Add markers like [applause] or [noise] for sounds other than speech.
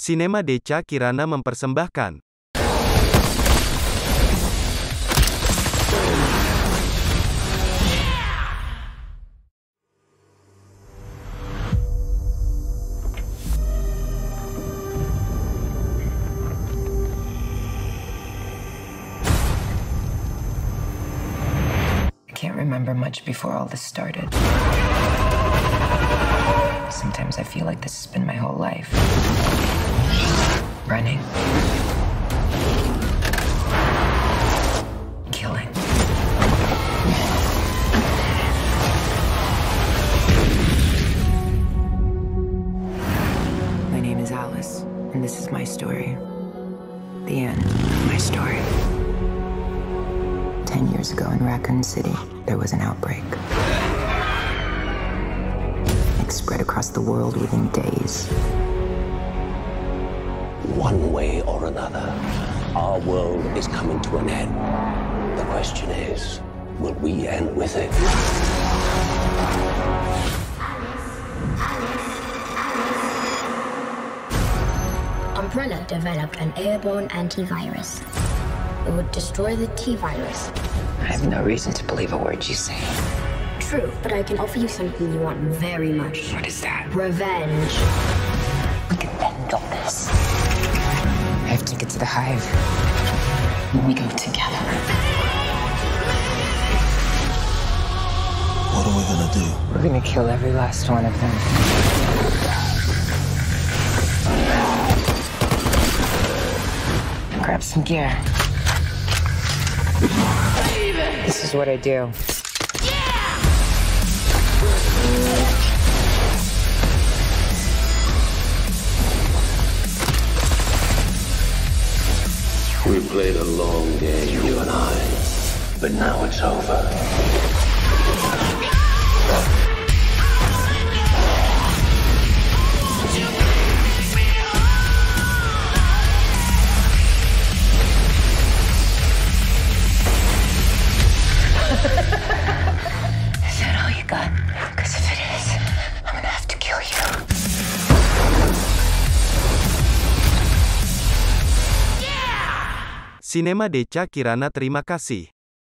Sinema Deca Kirana mempersembahkan. Can't remember much before all this started. Sometimes I feel like this has been my whole life. Running. Killing. My name is Alice, and this is my story. The end of my story. Ten years ago in Raccoon City, there was an outbreak. It spread across the world within days. One way or another, our world is coming to an end. The question is, will we end with it? Umbrella developed an airborne antivirus. It would destroy the T virus. I have no reason to believe a word you say. True, but I can offer you something you want very much. What is that? Revenge. We can end all this. I have to get to the hive. We go together. What are we gonna do? We're gonna kill every last one of them. Grab some gear. This is what I do. We played a long game, you and I. But now it's over. [laughs] Is that all you got? Because if it is, Sinema Deca Kirana terima kasih.